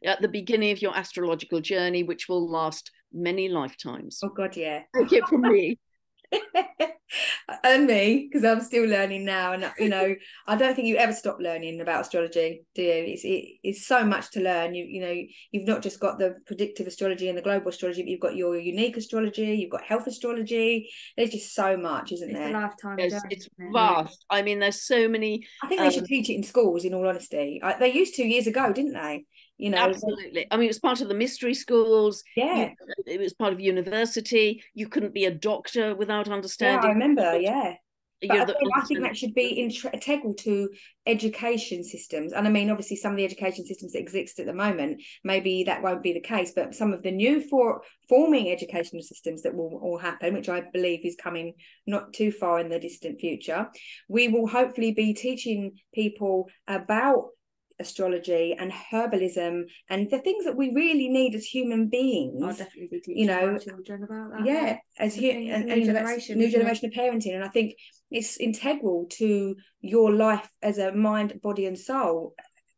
At the beginning of your astrological journey, which will last many lifetimes. Oh God, yeah. Take it from me. and me because I'm still learning now and you know I don't think you ever stop learning about astrology do you? It's it, it's so much to learn. You you know you've not just got the predictive astrology and the global astrology but you've got your unique astrology you've got health astrology. There's just so much isn't it's there? a lifetime it's, it's vast. I mean there's so many I think um, they should um, teach it in schools in all honesty. I, they used to years ago didn't they you know absolutely. I mean it was part of the mystery schools. Yeah. it was part of university. You couldn't be a doctor without understanding yeah, i remember yeah. But I think, I think that should be integral to education systems. And I mean, obviously, some of the education systems that exist at the moment, maybe that won't be the case. But some of the new for forming educational systems that will all happen, which I believe is coming not too far in the distant future, we will hopefully be teaching people about astrology and herbalism and the things that we really need as human beings I'll definitely be you know, my children about that. yeah as hu- and, new and generation, new generation of parenting and i think it's integral to your life as a mind body and soul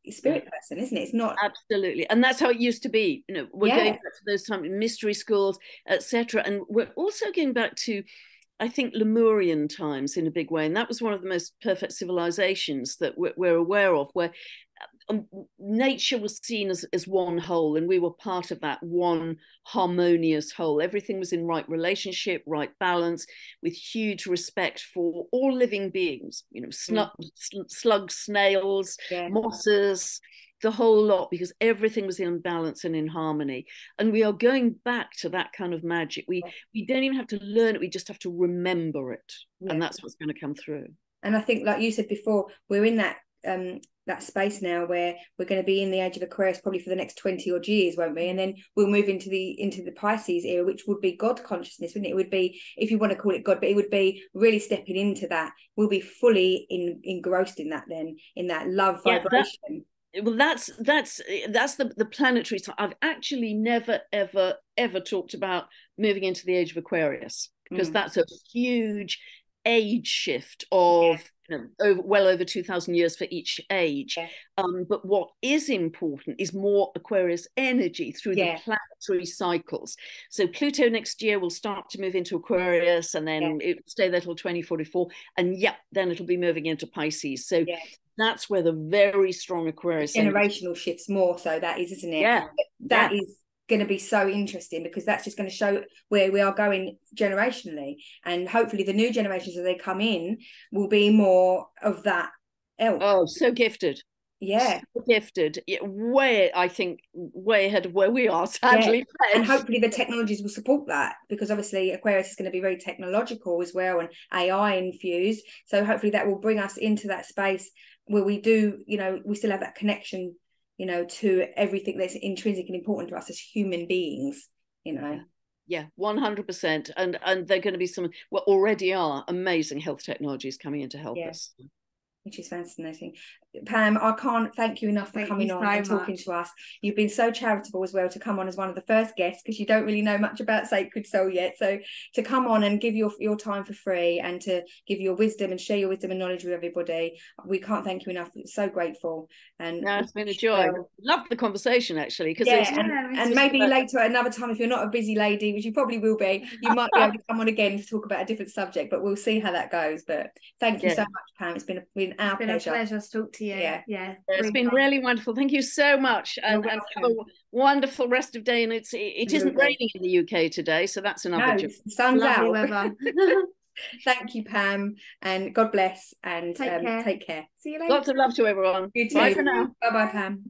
eh, spirit person isn't it it's not absolutely and that's how it used to be you know we're Yeah. going back to those time mystery schools etc and we're also going back to i think lemurian times in a big way and that was one of the most perfect civilizations that we're, we're aware of where um, nature was seen as, as one whole and we were part of that one harmonious whole everything was in right relationship right balance with huge respect for all living beings you know snu- sl- slugs snails yeah mosses, the whole lot, because everything was in balance and in harmony. And we are going back to that kind of magic. We we don't even have to learn it; we just have to remember it, Yeah. and that's what's going to come through. and i think like you said before we're in that um that space now where we're going to be in the age of aquarius probably for the next 20 odd years won't we? And then we'll move into the into the pisces era which would be god consciousness wouldn't it? It would be if you want to call it god but it would be really stepping into that. We'll be fully in engrossed in that then in that love Yeah, that- vibration. Well, that's that's that's the the planetary. So I've actually never ever ever talked about moving into the age of Aquarius because Mm. that's a huge age shift of you know, over well over 2000 years for each age. Yeah. um, but what is important is more aquarius energy through Yeah. the planetary cycles. So pluto next year will start to move into aquarius and then it will stay there till 2044 and yeah then it'll be moving into pisces. So Yeah. that's where the very strong aquarius energy- generational shifts more so that is isn't it? Yeah. That is going to be so interesting because that's just going to show where we are going generationally. And hopefully the new generations as they come in will be more of that ilk. Oh so gifted. Yeah. So gifted. Yeah, way i think way ahead of where we are sadly. And hopefully the technologies will support that because obviously aquarius is going to be very technological as well and ai infused. So hopefully that will bring us into that space where we do you know we still have that connection you know to everything that's intrinsic and important to us as human beings you know yeah 100% and and they're going to be some well already are amazing health technologies coming in to help Yeah. us which is fascinating. Pam, I can't thank you enough for Thank coming on so and talking much. to us. You've been so charitable as well to come on as one of the first guests because you don't really know much about Sacred Soul yet. So to come on and give your your time for free and to give your wisdom and share your wisdom and knowledge with everybody, we can't thank you enough. We're so grateful. And no it's been a joy Well- love the conversation actually because yeah, and, Yeah, and maybe about- later at another time if you're not a busy lady, which you probably will be, you might be able to come on again to talk about a different subject. But we'll see how that goes. But thank you Yeah. so much, Pam. It's been a, been our It's been pleasure. a pleasure to talk to you. Yeah. Yeah. it's been fun. really wonderful thank you so much and, and have a wonderful rest of day and it's it, it isn't raining in the uk today so that's another No, sun's out. weather. Thank you, Pam, and God bless and Take um, care. take care. See you later. lots of love to everyone You too. bye for now Bye bye, Pam.